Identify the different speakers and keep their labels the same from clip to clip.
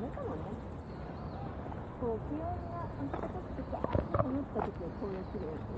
Speaker 1: メかもねこう気温が暖かくて暑くなった時はこうやってる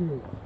Speaker 1: Thank you.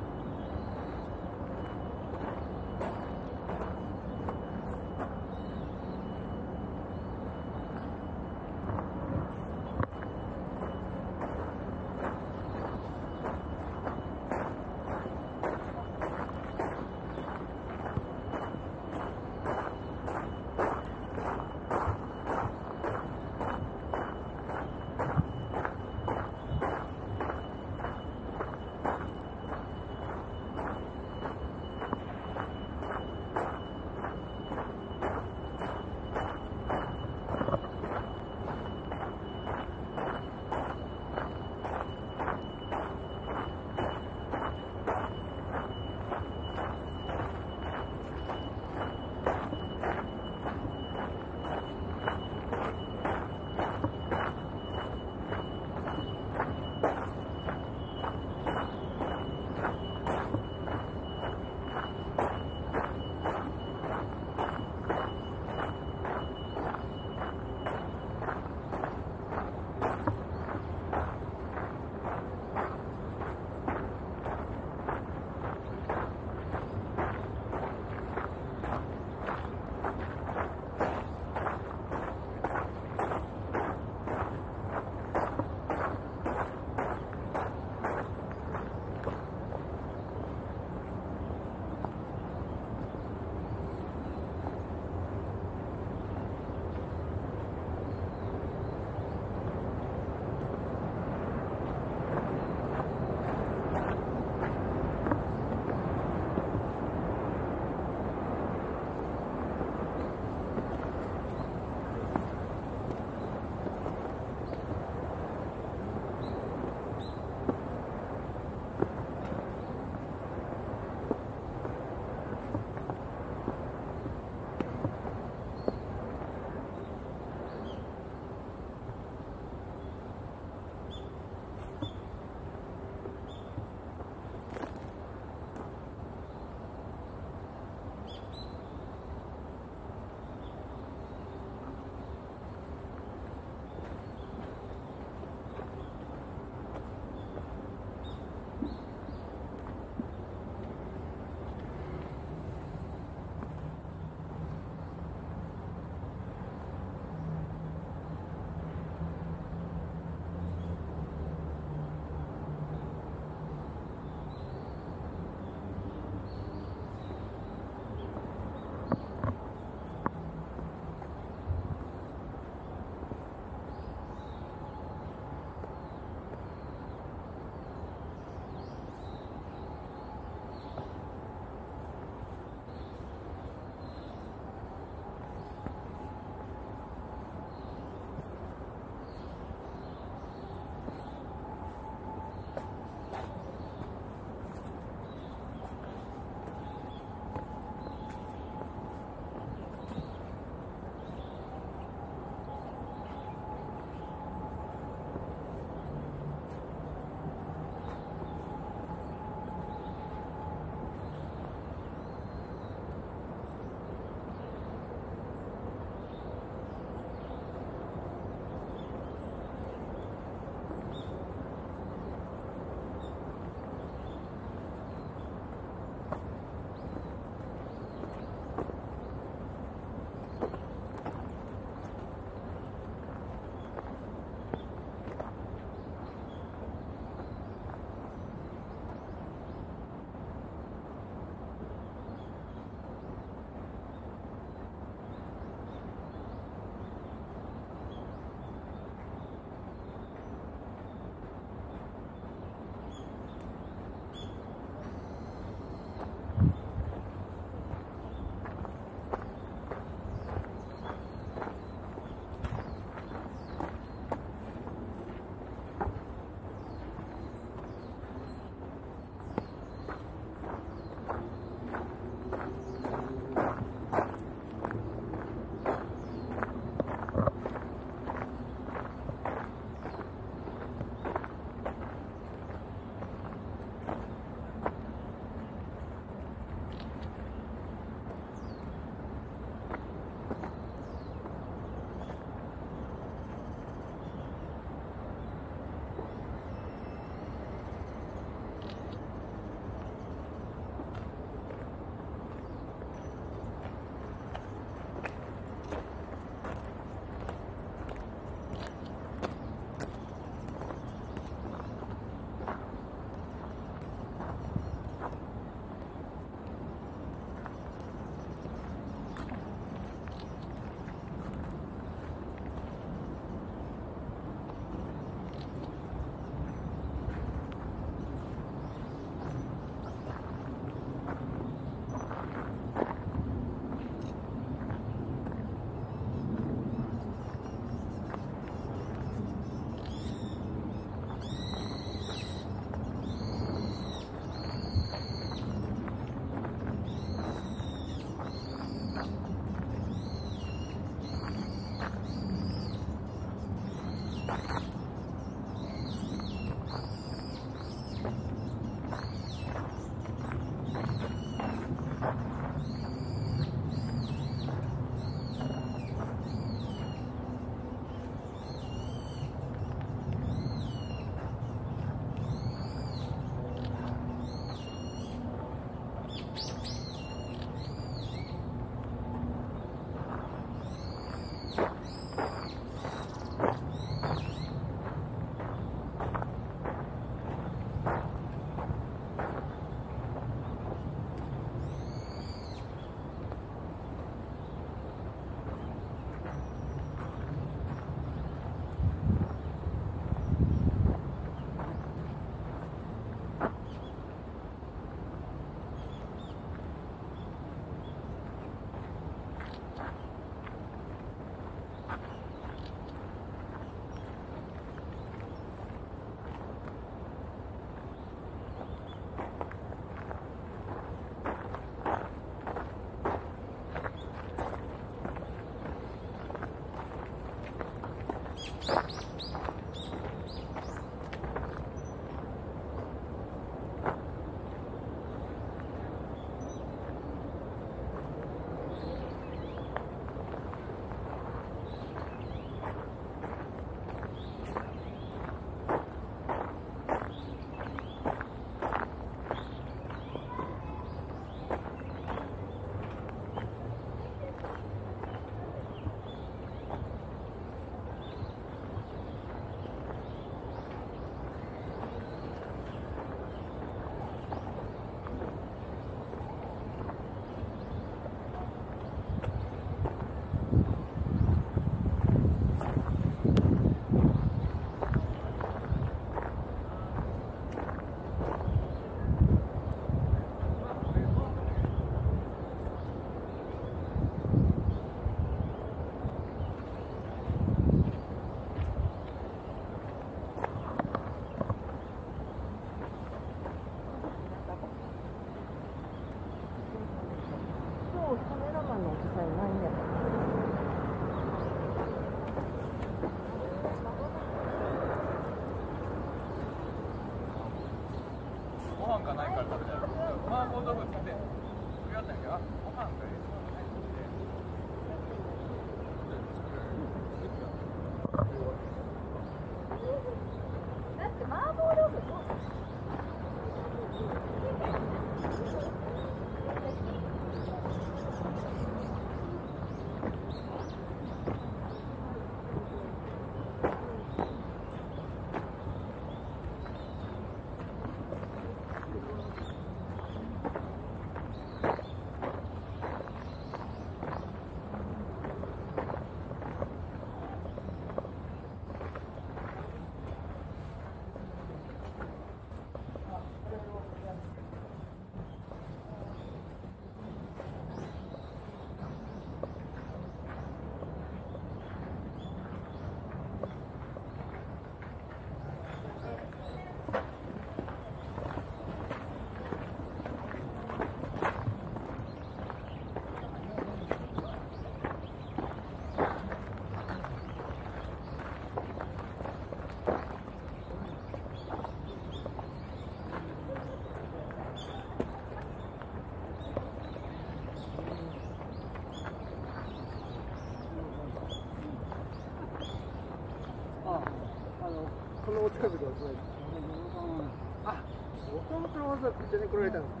Speaker 1: 来られたんですか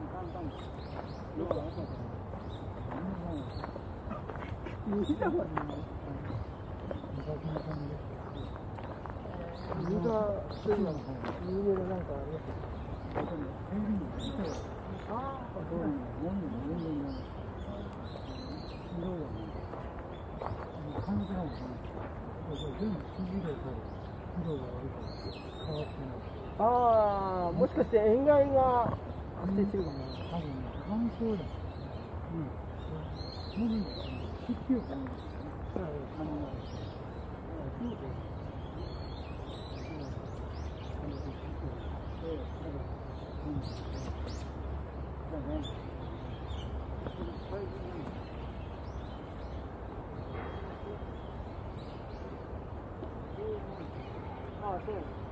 Speaker 1: ユーだ。わああ、もしかして塩害が。生してるブルね、多分乾燥だうん、うん、必要かなあのああそう。